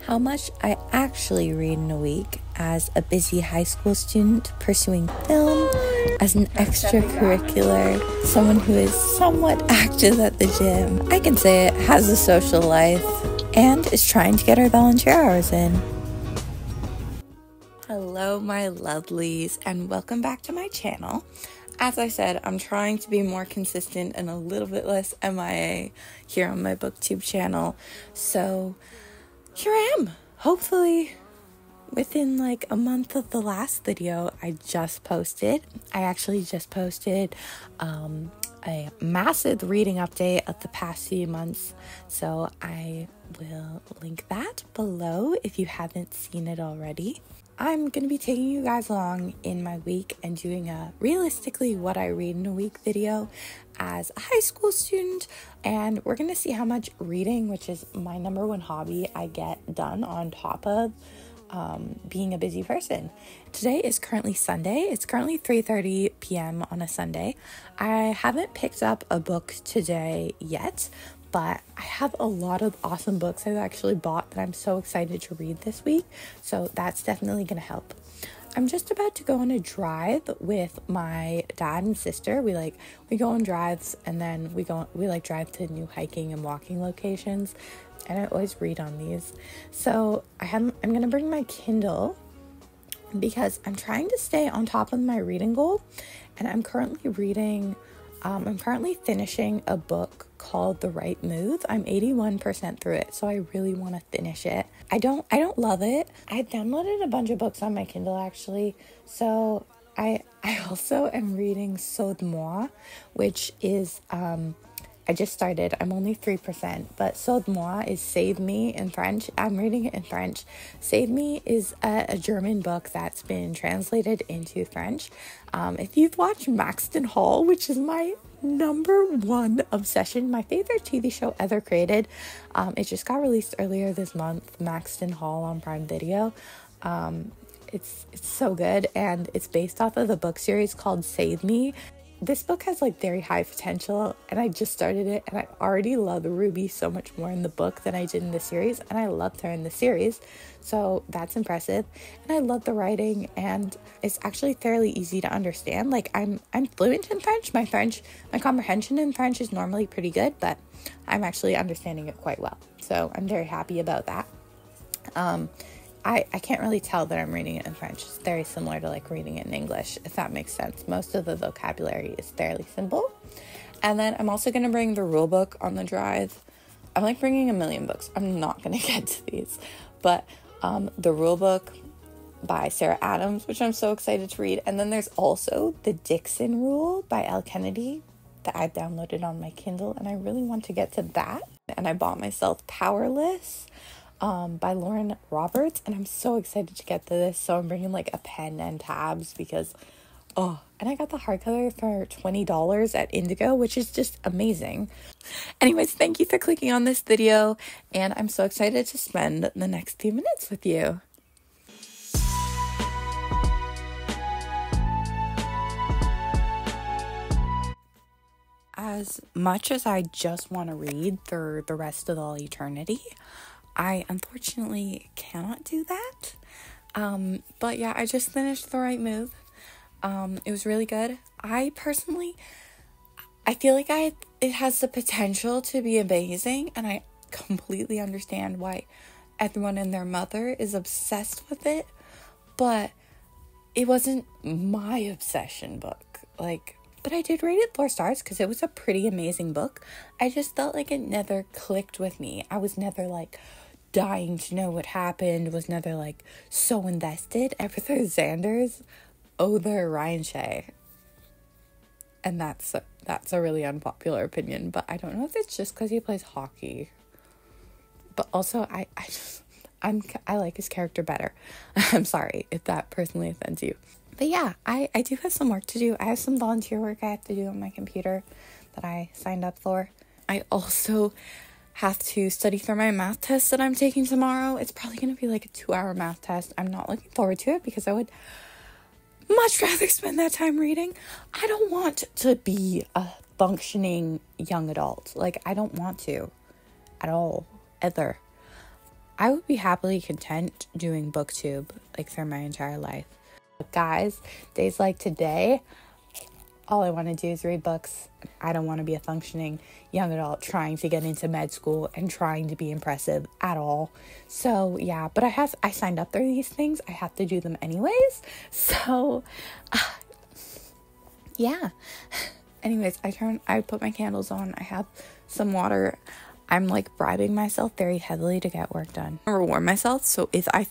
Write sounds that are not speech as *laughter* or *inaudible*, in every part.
how much I actually read in a week as a busy high school student pursuing film, as an extracurricular, someone who is somewhat active at the gym. I can say it has a social life and is trying to get her volunteer hours in. Hello, my lovelies, and welcome back to my channel. As I said, I'm trying to be more consistent and a little bit less MIA here on my booktube channel. So here I am. Hopefully, within like a month of the last video I just posted, I actually just posted um, a massive reading update of the past few months. So I will link that below if you haven't seen it already. I'm going to be taking you guys along in my week and doing a realistically what I read in a week video as a high school student. And we're going to see how much reading, which is my number one hobby, I get done on top of um, being a busy person. Today is currently Sunday. It's currently 3:30 p.m. on a Sunday. I haven't picked up a book today yet, but I have a lot of awesome books I've actually bought that I'm so excited to read this week. So that's definitely going to help. I'm just about to go on a drive with my dad and sister. We like we go on drives and then we go we like drive to new hiking and walking locations. And I always read on these. So I have I'm going to bring my Kindle because I'm trying to stay on top of my reading goal and I'm currently reading um, I'm currently finishing a book called The Right Move. I'm 81% through it, so I really want to finish it. I don't I don't love it. I downloaded a bunch of books on my Kindle actually. So I I *laughs* also am reading Moi, which is um I just started. I'm only 3%, but Sauve Moi is Save Me in French. I'm reading it in French. Save Me is a, a German book that's been translated into French. Um, if you've watched Maxton Hall, which is my number one obsession, my favorite TV show ever created, um, it just got released earlier this month, Maxton Hall on Prime Video. Um, it's it's so good and it's based off of the book series called Save Me this book has like very high potential and I just started it and I already love Ruby so much more in the book than I did in the series and I loved her in the series. So that's impressive. And I love the writing and it's actually fairly easy to understand. Like I'm I'm fluent in French. My French my comprehension in French is normally pretty good, but I'm actually understanding it quite well. So I'm very happy about that. Um I, I can't really tell that I'm reading it in French. It's very similar to like reading it in English, if that makes sense. Most of the vocabulary is fairly simple. And then I'm also going to bring the rule book on the drive. I'm like bringing a million books. I'm not going *laughs* to get to these, but um, the rule book by Sarah Adams, which I'm so excited to read. And then there's also the Dixon Rule by Elle Kennedy that I've downloaded on my Kindle, and I really want to get to that. And I bought myself Powerless um, by Lauren Roberts, and I'm so excited to get to this. So I'm bringing like a pen and tabs because, oh, and I got the hardcover for $20 at Indigo, which is just amazing. Anyways, thank you for clicking on this video, and I'm so excited to spend the next few minutes with you. As much as I just want to read for the rest of all eternity, I unfortunately cannot do that. Um, but yeah, I just finished The Right Move. Um, it was really good. I personally, I feel like I it has the potential to be amazing, and I completely understand why everyone and their mother is obsessed with it. But it wasn't my obsession book. Like, but I did rate it four stars because it was a pretty amazing book. I just felt like it never clicked with me. I was never like, dying to know what happened, was never like so invested. *laughs* Everything Zanders, oh, they're Ryan Shay. And that's that's a really unpopular opinion, but I don't know if it's just because he plays hockey. But also, I I just I'm I like his character better. *laughs* I'm sorry if that personally offends you. But yeah, I I do have some work to do. I have some volunteer work I have to do on my computer that I signed up for. I also have to study for my math test that I'm taking tomorrow. It's probably going to be like a two hour math test. I'm not looking forward to it because I would much rather *laughs* spend that time reading. I don't want to be a functioning young adult. Like, I don't want to at all, ever. I would be happily content doing booktube like through my entire life. But guys, days like today, all I want to do is read books. I don't want to be a functioning young adult trying to get into med school and trying to be impressive at all. So, yeah, but I have I signed up for these things. I have to do them anyways. *laughs* So, uh, *sighs* yeah. *sighs* Anyways, I turn I put my candles on. I have some water. I'm like bribing myself very heavily to get work done. Reward myself. So if I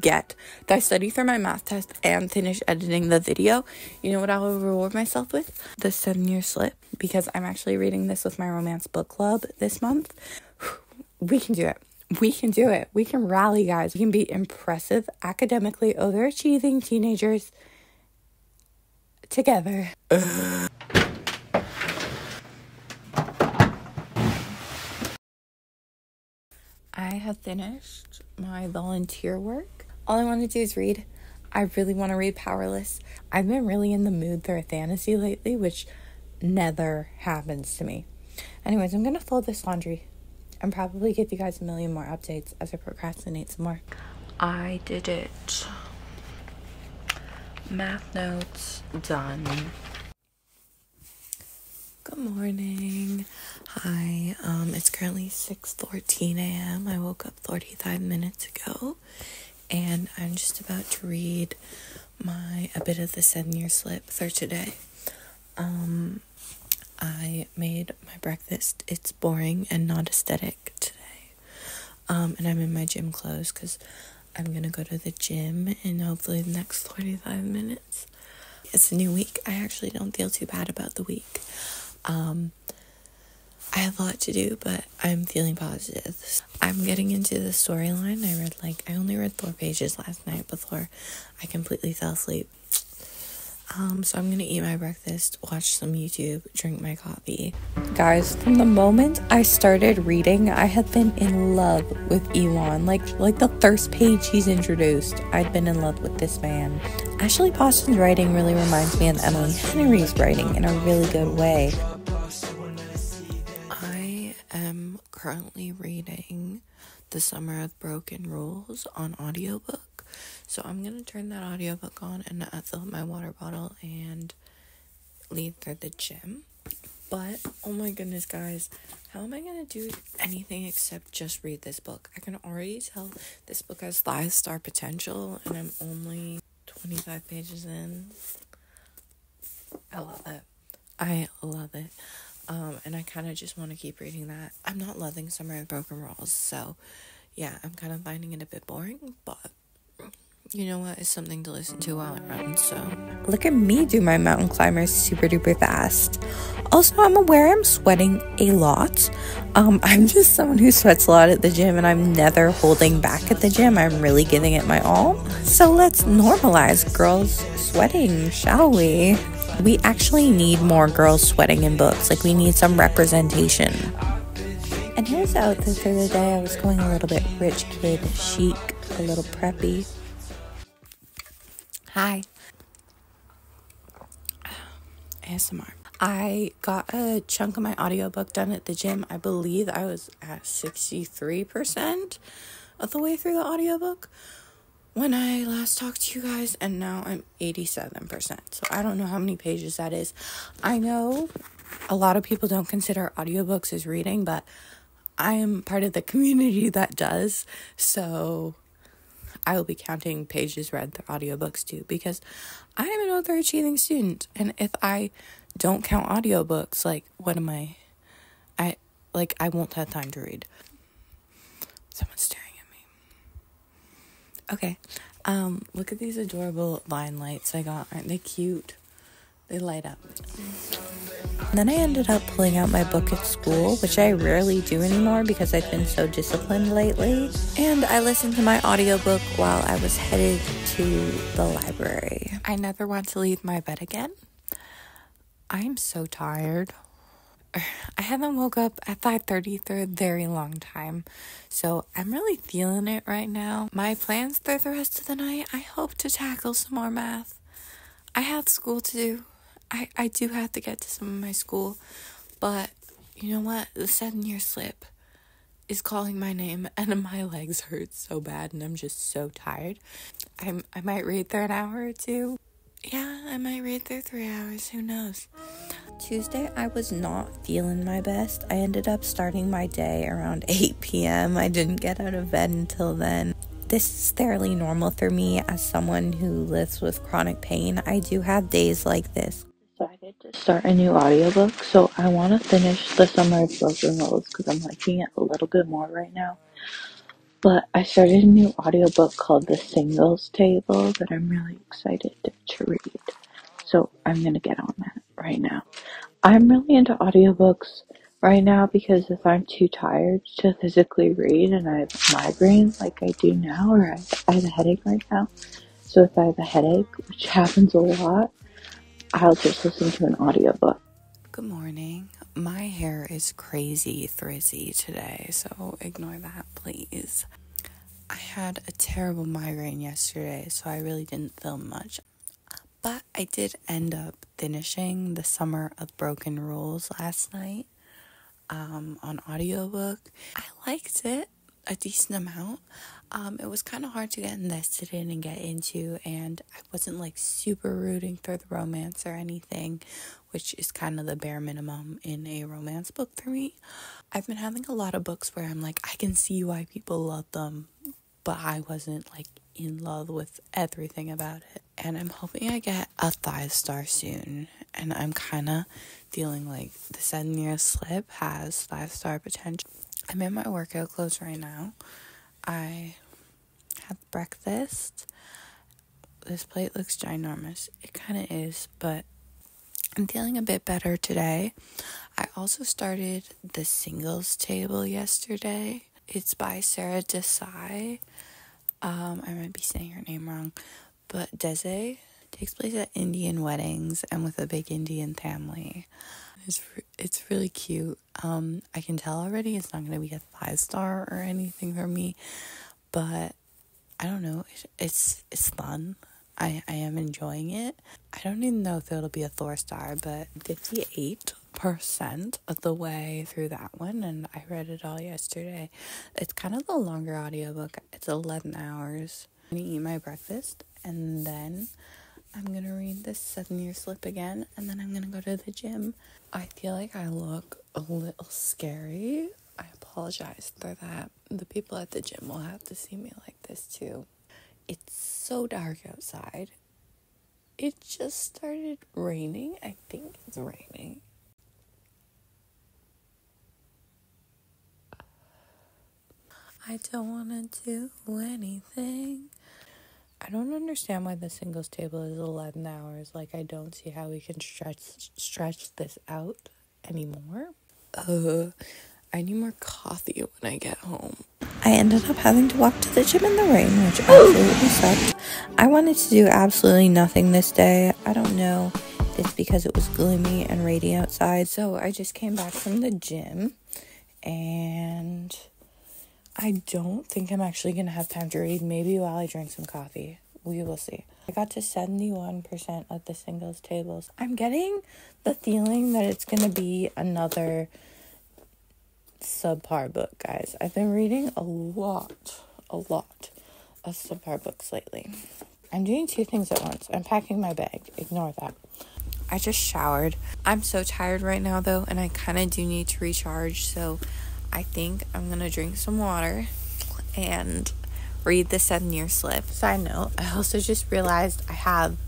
get that I study through my math test and finish editing the video, you know what I will reward myself with? The seven year slip because I'm actually reading this with my romance book club this month. *sighs* We can do it. We can do it. We can rally, guys. We can be impressive, academically overachieving teenagers together. *sighs* I have finished my volunteer work. All I want to do is read. I really want to read Powerless. I've been really in the mood for a fantasy lately, which never happens to me. Anyways, I'm going to fold this laundry and probably give you guys a million more updates as I procrastinate some more. I did it. Math notes done. Good morning. Hi. Um it's currently 6:14 a.m. I woke up 45 minutes ago and I'm just about to read my a bit of the 7-year slip for today. Um I made my breakfast. It's boring and not aesthetic today. Um and I'm in my gym clothes cuz I'm to go to the gym in hopefully the next 45 minutes. It's a new week. I actually don't feel too bad about the week. Um, I have a lot to do, but I'm feeling positive. I'm getting into the storyline. I read like, I only read four pages last night before I completely fell asleep. Um, so I'm gonna eat my breakfast, watch some YouTube, drink my coffee. Guys, from the moment I started reading, I have been in love with Iwan. Like like the first page he's introduced, I'd been in love with this man. Ashley Poston's writing really reminds me of Emily Henry's writing in a really good way. Currently reading The Summer of Broken Rules on audiobook. So I'm gonna turn that audiobook on and uh, fill up my water bottle and leave for the gym. But oh my goodness, guys, how am I gonna do anything except just read this book? I can already tell this book has five star potential, and I'm only 25 pages in. I love it. I love it. Um, and I kind of just want to keep reading that. I'm not loving Summer of Broken Rules, so yeah, I'm kind of finding it a bit boring, but you know what? It's something to listen to while I run, so. Look at me do my mountain climbers super duper fast. Also, I'm aware I'm sweating a lot. Um, *laughs* I'm just someone who sweats a lot at the gym and I'm never holding back at the gym. I'm really giving it my all. So let's normalize girls sweating, shall we? We actually need more girls sweating in books. Like, we need some representation. And here's the outfit for the day. I was going a little bit rich kid chic, a little preppy. Hi. ASMR. I got a chunk of my audiobook done at the gym. I believe I was at 63% of the way through the audiobook when I last talked to you guys, and now I'm 87%. So I don't know how many pages that is. I know a lot of people don't consider audiobooks as reading, but I am part of the community that does. So I will be counting pages read through audiobooks too because I am an overachieving student. And if I don't count audiobooks, like, what am I? I, like, I won't have time to read. Someone's staring. Okay. Um, look at these adorable line lights I got. Aren't they cute? They light up. Then I ended up pulling out my book at school, which I rarely do anymore because I've been so disciplined lately. And I listened to my audiobook while I was headed to the library. I never want to leave my bed again. I'm so tired. *sighs* I haven't woke up at 5:30 for a very long time. So, I'm really feeling it right now. My plans for the rest of the night, I hope to tackle some more math. I have school to do. I, I do have to get to some of my school, but you know what? The seven year slip is calling my name *laughs* and my legs hurt so bad and I'm just so tired. I'm I might read for an hour or two. Yeah, I might read through three hours, who knows. Tuesday, I was not feeling my best. I ended up starting my day around *laughs* 8 p.m. I didn't get out of bed until then. This is fairly normal for me as someone who lives with chronic pain. I do have days like this. Decided to start a new audiobook, so I want to finish The Summer of Broken Rules because I'm liking it a little bit more right now. But I started a new audiobook called The Singles Table that I'm really excited to, read. So I'm going to get on that right now. I'm really into audiobooks right now because if I'm too tired to physically read and I have migraines like I do now, or I, I have a headache right now, so if I have a headache, which happens a lot, I'll just listen to an audiobook. Good morning. My hair is crazy frizzy today, so ignore that, please. I had a terrible migraine yesterday, so I really didn't film much. But I did end up finishing The Summer of Broken Rules last night um, on audiobook. I liked it a decent amount. Um, it was kind of hard to get invested in and get into, and I wasn't like super rooting for the romance or anything, which is kind of the bare minimum in a romance book for me. I've been having a lot of books where I'm like, I can see why people love them, but I wasn't like in love with everything about it. And I'm hoping I get a five star soon. And I'm kind of feeling like the seven year slip has five star potential. I'm in my workout clothes right now. I had breakfast. This plate looks ginormous. It kind of is, but I'm feeling a bit better today. I also started the singles table yesterday. It's by Sara Desai. Um, I might be saying her name wrong, but Desi takes place at Indian weddings and with a big Indian family. It's it's really cute. Um, I can tell already it's not gonna be a five star or anything for me, but I don't know. It's it's fun. I, I am enjoying it. I don't even know if it'll be a four star, but 58% of the way through that one, and I read it all yesterday. It's kind of the longer audiobook, it's 11 hours. I'm gonna eat my breakfast, and then I'm gonna read this seven year slip again, and then I'm gonna go to the gym. I feel like I look a little scary. I apologize for that. The people at the gym will have to see me like this too. It's so dark outside. It just started raining. I think it's raining. I don't want to do anything. I don't understand why the singles table is 11 hours. Like, I don't see how we can stretch stretch this out anymore. Uh, I need more coffee when I get home. I ended up having to walk to the gym in the rain, which *gasps* absolutely sucked. I wanted to do absolutely nothing this day. I don't know. It's because it was gloomy and rainy outside. So I just came back from the gym and I don't think I'm actually going to have time to read. Maybe while I drink some coffee. We will see. I got to 71% of the singles tables. I'm getting the feeling that it's going to be another subpar book, guys. I've been reading a lot, a lot of subpar books lately. I'm doing two things at once. I'm packing my bag. Ignore that. I just showered. I'm so tired right now, though, and I kind of do need to recharge. So I think I'm to drink some water and read the seven year slip. Side note, I also just realized I have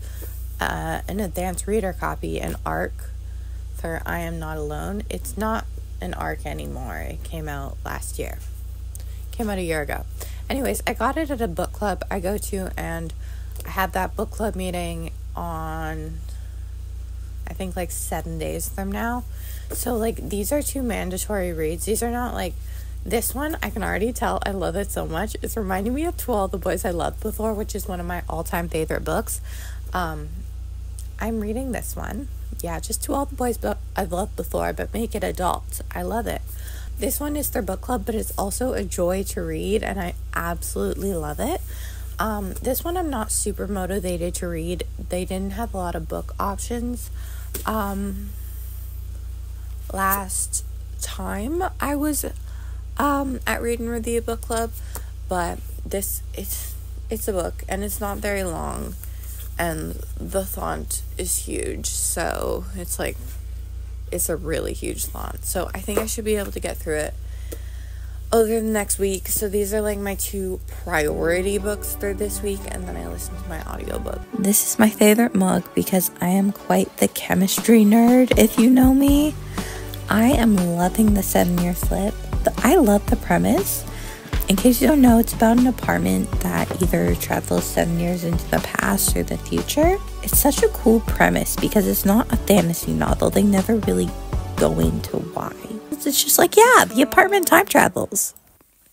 uh, an advanced reader copy, an ARC for I Am Not Alone. It's not an ARC anymore. It came out last year. Came out a year ago. Anyways, I got it at a book club I go to, and I had that book club meeting on, I think, like seven days from now. So, like, these are two mandatory reads. These are not like this one. I can already tell I love it so much. It's reminding me of To All the Boys I Loved Before, which is one of my all time favorite books. Um, I'm reading this one yeah, just to all the boys I've loved before, but make it adult. I love it. This one is their book club, but it's also a joy to read, and I absolutely love it. Um, this one I'm not super motivated to read. They didn't have a lot of book options. Um, last time I was um, at Read and Review Book Club, but this it's it's a book and it's not very long, and the font is huge, so it's like it's a really huge font. So I think I should be able to get through it over the next week. So these are like my two priority books for this week, and then I listen to my audiobook. This is my favorite mug because I am quite the chemistry nerd, if you know me. I am loving the seven year slip. I love the premise. In case you don't know, it's about an apartment that either travels seven years into the past or the future. It's such a cool premise because it's not a fantasy novel. They never really go into why. It's just like, yeah, the apartment time travels.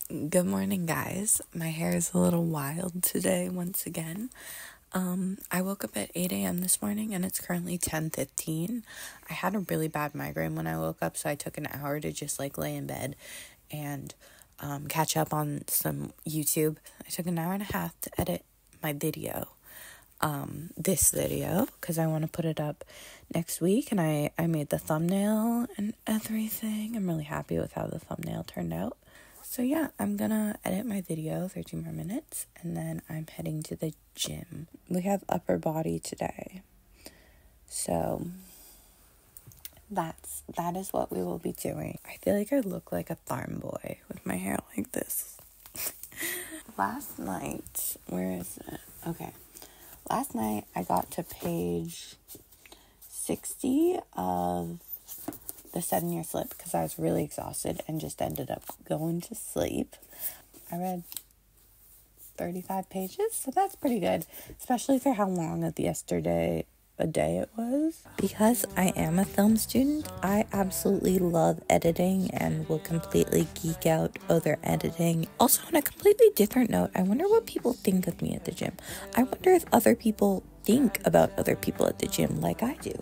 Good morning, guys. My hair is a little wild today once again. Um, I woke up at 8 a.m. this morning and it's currently 10:15. I had a really bad migraine when I woke up, so I took an hour to just like lay in bed and um, catch up on some YouTube. I took an hour and a half to edit my video, um, this video, because I want to put it up next week. And I, I made the thumbnail and everything. I'm really happy with how the thumbnail turned out. So, yeah, I'm gonna edit my video 13 more minutes and then I'm heading to the gym. We have upper body today. So, that's that is what we will be doing. I feel like I look like a farm boy with my hair like this. *laughs* Last night, where is it? Okay. Last night I got to page 60 of the seven year slip because I was really exhausted and just ended up going to sleep. I read 35 pages, so that's pretty good, especially for how long of yesterday a day it was. Because I am a film student, I absolutely love editing and will completely geek out over editing. Also, on a completely different note, I wonder what people think of me at the gym. I wonder if other people think about other people at the gym like I do.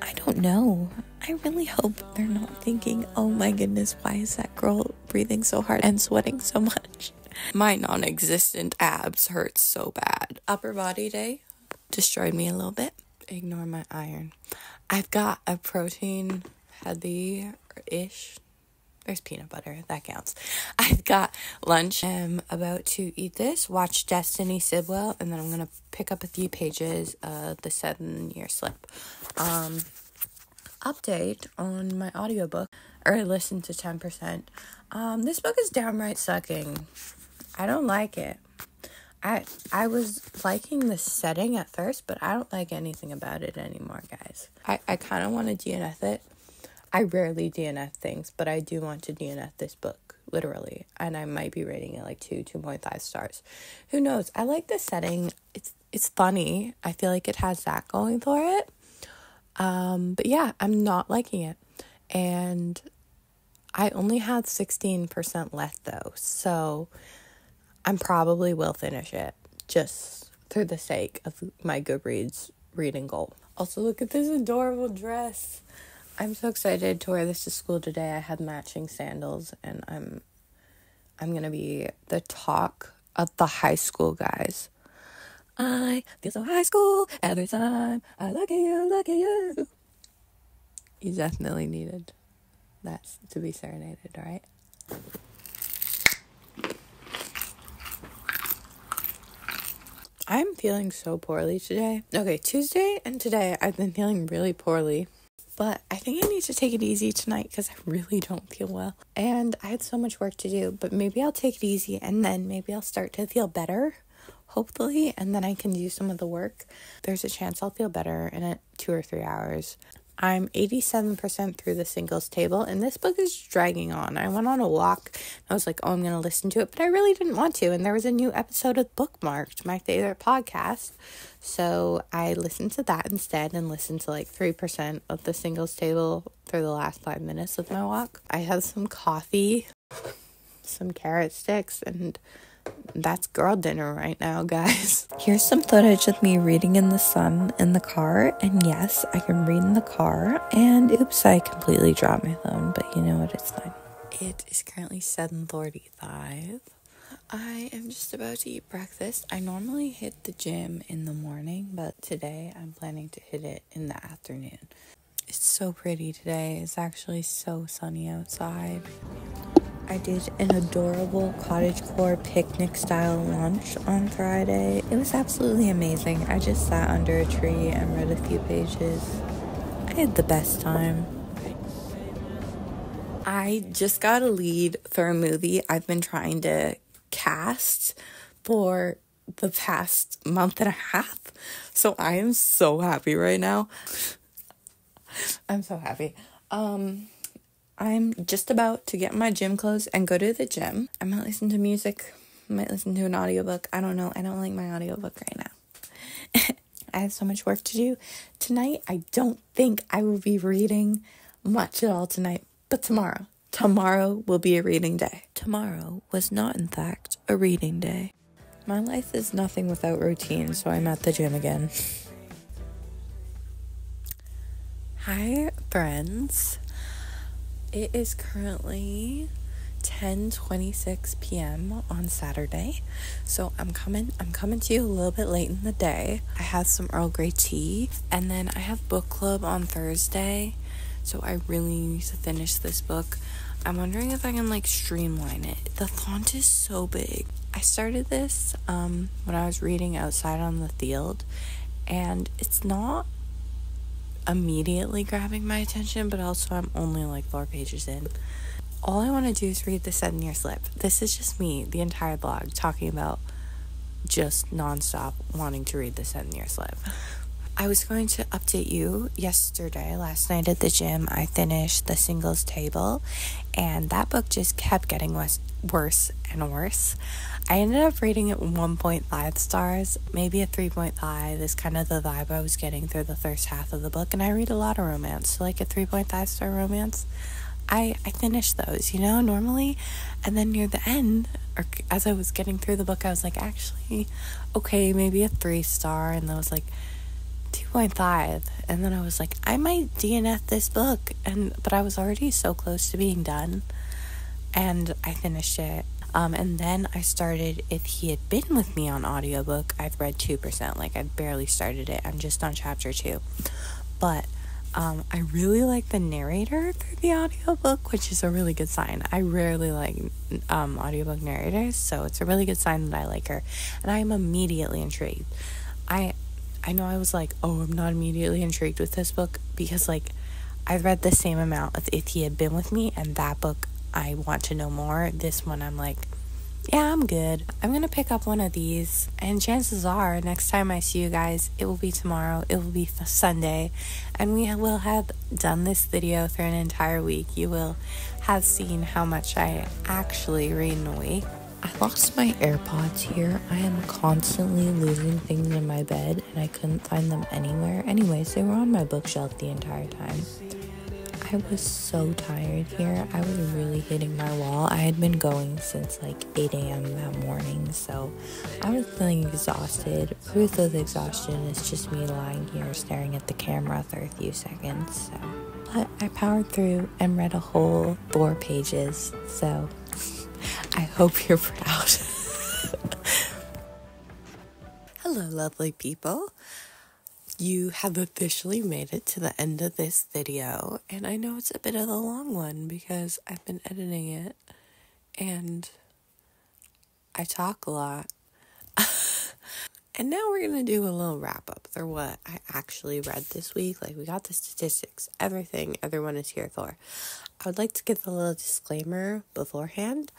I don't know. I really hope they're not thinking, oh my goodness, why is that girl breathing so hard and sweating so much? *laughs* My non existent abs hurt so bad. Upper body day destroyed me a little bit ignore my iron. I've got a protein healthy ish. There's peanut butter, that counts. I've got lunch. I'm about to eat this, watch Destiny Sidwell, and then I'm gonna pick up a few pages of the seven year slip. Um, update on my audiobook, or I listened to 10%. Um, this book is downright sucking. I don't like it. I I was liking the setting at first, but I don't like anything about it anymore, guys. I, I kind of want to DNF it. I rarely DNF things, but I do want to DNF this book, literally. And I might be rating it like 2, 2.5 stars. Who knows? I like the setting. It's it's funny. I feel like it has that going for it. Um, but yeah, I'm not liking it. And I only had 16% left though. So I probably will finish it just for the sake of my Goodreads reading goal. Also, look at this adorable dress. I'm so excited to wear this to school today. I have matching sandals and I'm I'm going to be the talk of the high school guys. I feel so high school every time I look at you, look at you. You definitely needed that to be serenaded, right? I'm feeling so poorly today. Okay, Tuesday and today I've been feeling really poorly. But I think I need to take it easy tonight because I really don't feel well. And I had so much work to do, but maybe I'll take it easy and then maybe I'll start to feel better, hopefully, and then I can do some of the work. There's a chance I'll feel better in two or three hours. I'm 87% through the singles table, and this book is dragging on. I went on a walk. I was like, oh, I'm going to listen to it, but I really didn't want to. And there was a new episode of Bookmarked, my favorite podcast. So I listened to that instead and listened to like 3% of the singles table for the last five minutes of my walk. I had some coffee, some carrot sticks, and that's girl dinner right now, guys. *laughs* Here's some footage of me reading in the sun in the car. And yes, I can read in the car. And oops, I completely dropped my phone, but you know what? It's fine. It is currently 7:45. I am just about to eat breakfast. I normally hit the gym in the morning, but today I'm planning to hit it in the afternoon. It's so pretty today. It's actually so sunny outside. I did an adorable cottagecore picnic style lunch on Friday. It was absolutely amazing. I just sat under a tree and read a few pages. I had the best time. I just got a lead for a movie I've been trying to cast for the past month and a half. So I am so happy right now. *laughs* I'm so happy. Um I'm just about to get my gym clothes and go to the gym. I might listen to music, I might listen to an audiobook. I don't know. I don't like my audiobook right now. *laughs* I have so much work to do. Tonight, I don't think I will be reading much at all tonight, but tomorrow. Tomorrow will be a reading day. Tomorrow was not, in fact, a reading day. My life is nothing without routine, so I'm at the gym again. *laughs* Hi, friends. It is currently 10:26 p.m. on Saturday. So I'm coming I'm coming to you a little bit late in the day. I have some Earl Grey tea and then I have book club on Thursday. So I really need to finish this book. I'm wondering if I can like streamline it. The font is so big. I started this um, when I was reading outside on the field and it's not immediately grabbing my attention, but also I'm only like four pages in. All I want to do is read the seven year slip. This is just me, the entire blog, talking about just nonstop wanting to read the seven year slip. I was going to update you yesterday, last night at the gym. I finished The Singles Table, and that book just kept getting worse, worse and worse. I ended up rating it 1.5 stars, maybe a 3.5 is kind of the vibe I was getting through the first half of the book. And I read a lot of romance, so like a 3.5 star romance. I, I finished those, you know, normally. And then near the end, or as I was getting through the book, I was like, actually, okay, maybe a three star. And I was like, 2.5 and then i was like i might dnf this book and but i was already so close to being done and i finished it um, and then I started, if he had been with me on audiobook, I've read 2%. Like, I've barely started it. I'm just on chapter 2. But um, I really like the narrator through the audiobook, which is a really good sign. I rarely like um, audiobook narrators, so it's a really good sign that I like her. And I am immediately intrigued. I I know I was like, oh, I'm not immediately intrigued with this book because, like, I've read the same amount of If He Had Been With Me, and that book I want to know more. This one, I'm like, yeah, I'm good. I'm gonna pick up one of these, and chances are, next time I see you guys, it will be tomorrow, it will be Sunday, and we will have done this video for an entire week. You will have seen how much I actually read in a week. I lost my AirPods here. I am constantly losing things in my bed, and I couldn't find them anywhere. Anyways, they were on my bookshelf the entire time. I was so tired here. I was really hitting my wall. I had been going since like 8 a.m. that morning, so I was feeling exhausted. Proof of exhaustion is just me lying here staring at the camera for a few seconds. So, but I powered through and read a whole four pages. So, *laughs* I hope you're *laughs* proud. *laughs* Hello, lovely people you have officially made it to the end of this video. And I know it's a bit of a long one because I've been editing it and I talk a lot. *laughs* and now we're going to do a little wrap up for what I actually read this week. Like, we got the statistics, everything everyone is here for. I would like to give a little disclaimer beforehand.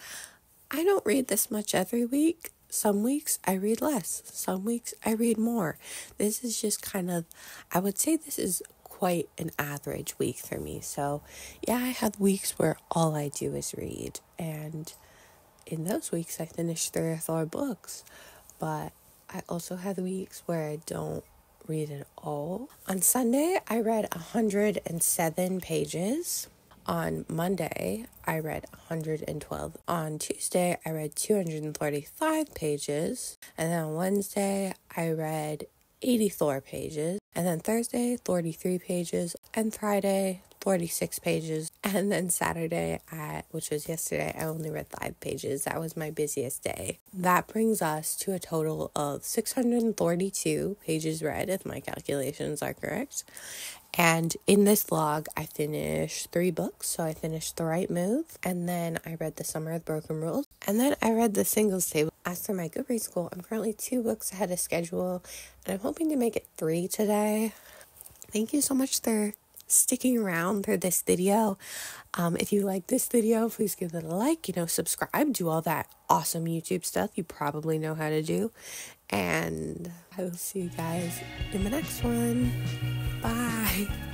I don't read this much every week. Some weeks I read less, some weeks I read more. This is just kind of, I would say this is quite an average week for me. So, yeah, I have weeks where all I do is read. And in those weeks, I finish three or four books. But I also have weeks where I don't read at all. On Sunday, I read 107 pages. On Monday, I read 112. On Tuesday, I read 235 pages. And then on Wednesday, I read 84 pages. And then Thursday, 43 pages. And Friday, 46 pages. *laughs* And then Saturday, I, which was yesterday, I only read five pages. That was my busiest day. That brings us to a total of 642 pages read, if my calculations are correct. And in this vlog, I finished three books. So I finished The Right Move, and then I read The Summer of Broken Rules, and then I read The Singles Table. As for my Goodreads goal, I'm currently two books ahead of schedule, and I'm hoping to make it three today. Thank you so much for sticking around through this video. Um, if you like this video, please give it a like, you know, subscribe, do all that awesome YouTube stuff you probably know how to do. And I will see you guys in the next one. Bye.